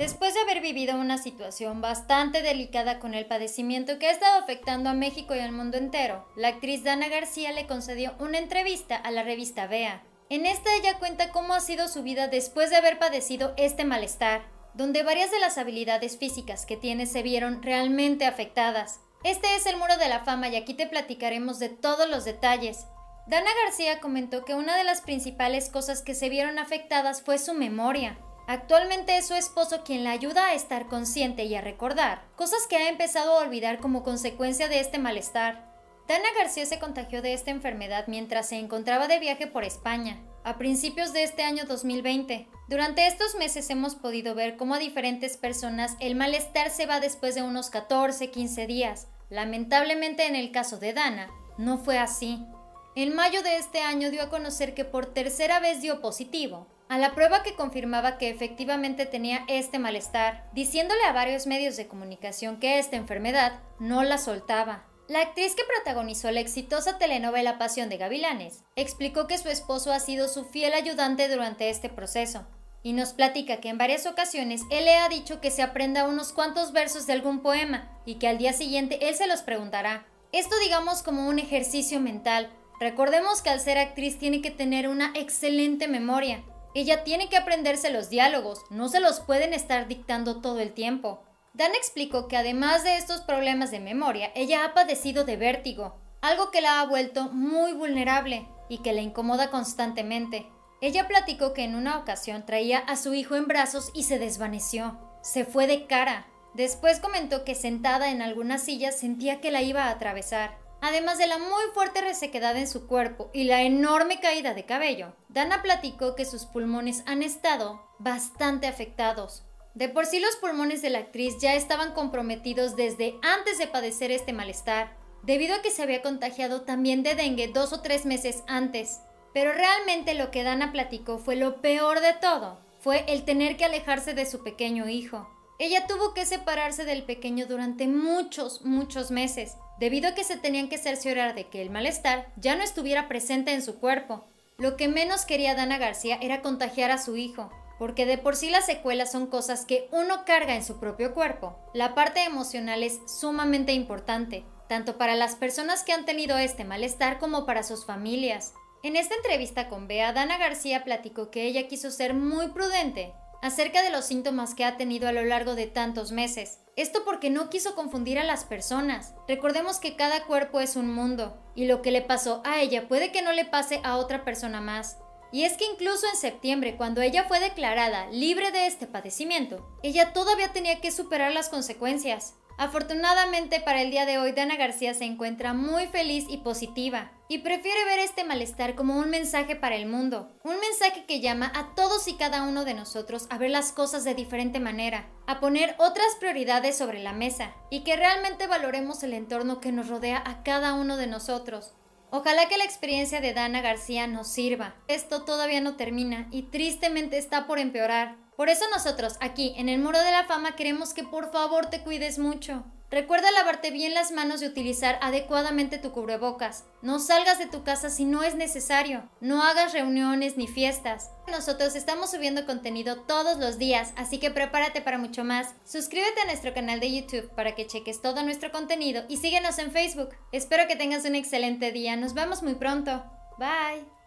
Después de haber vivido una situación bastante delicada con el padecimiento que ha estado afectando a México y al mundo entero, la actriz Dana García le concedió una entrevista a la revista Bea. En esta ella cuenta cómo ha sido su vida después de haber padecido este malestar, donde varias de las habilidades físicas que tiene se vieron realmente afectadas. Este es el muro de la fama y aquí te platicaremos de todos los detalles. Dana García comentó que una de las principales cosas que se vieron afectadas fue su memoria. Actualmente es su esposo quien la ayuda a estar consciente y a recordar cosas que ha empezado a olvidar como consecuencia de este malestar. Dana García se contagió de esta enfermedad mientras se encontraba de viaje por España, a principios de este año 2020. Durante estos meses hemos podido ver cómo a diferentes personas el malestar se va después de unos 14-15 días. Lamentablemente en el caso de Dana, no fue así. En mayo de este año dio a conocer que por tercera vez dio positivo a la prueba que confirmaba que efectivamente tenía este malestar, diciéndole a varios medios de comunicación que esta enfermedad no la soltaba. La actriz que protagonizó la exitosa telenovela Pasión de Gavilanes explicó que su esposo ha sido su fiel ayudante durante este proceso, y nos platica que en varias ocasiones él le ha dicho que se aprenda unos cuantos versos de algún poema y que al día siguiente él se los preguntará. Esto digamos como un ejercicio mental. Recordemos que al ser actriz tiene que tener una excelente memoria, ella tiene que aprenderse los diálogos, no se los pueden estar dictando todo el tiempo. Dan explicó que además de estos problemas de memoria, ella ha padecido de vértigo, algo que la ha vuelto muy vulnerable y que la incomoda constantemente. Ella platicó que en una ocasión traía a su hijo en brazos y se desvaneció. Se fue de cara. Después comentó que sentada en alguna silla sentía que la iba a atravesar. Además de la muy fuerte resequedad en su cuerpo y la enorme caída de cabello, Dana platicó que sus pulmones han estado bastante afectados. De por sí los pulmones de la actriz ya estaban comprometidos desde antes de padecer este malestar, debido a que se había contagiado también de dengue dos o tres meses antes. Pero realmente lo que Dana platicó fue lo peor de todo, fue el tener que alejarse de su pequeño hijo. Ella tuvo que separarse del pequeño durante muchos, muchos meses, debido a que se tenían que cerciorar de que el malestar ya no estuviera presente en su cuerpo. Lo que menos quería Dana García era contagiar a su hijo, porque de por sí las secuelas son cosas que uno carga en su propio cuerpo. La parte emocional es sumamente importante, tanto para las personas que han tenido este malestar como para sus familias. En esta entrevista con Bea, Dana García platicó que ella quiso ser muy prudente acerca de los síntomas que ha tenido a lo largo de tantos meses. Esto porque no quiso confundir a las personas. Recordemos que cada cuerpo es un mundo, y lo que le pasó a ella puede que no le pase a otra persona más. Y es que incluso en septiembre, cuando ella fue declarada libre de este padecimiento, ella todavía tenía que superar las consecuencias. Afortunadamente para el día de hoy, Dana García se encuentra muy feliz y positiva y prefiere ver este malestar como un mensaje para el mundo, un mensaje que llama a todos y cada uno de nosotros a ver las cosas de diferente manera, a poner otras prioridades sobre la mesa y que realmente valoremos el entorno que nos rodea a cada uno de nosotros. Ojalá que la experiencia de Dana García nos sirva. Esto todavía no termina y tristemente está por empeorar. Por eso nosotros aquí en el Muro de la Fama queremos que por favor te cuides mucho. Recuerda lavarte bien las manos y utilizar adecuadamente tu cubrebocas. No salgas de tu casa si no es necesario. No hagas reuniones ni fiestas. Nosotros estamos subiendo contenido todos los días, así que prepárate para mucho más. Suscríbete a nuestro canal de YouTube para que cheques todo nuestro contenido y síguenos en Facebook. Espero que tengas un excelente día. Nos vemos muy pronto. Bye.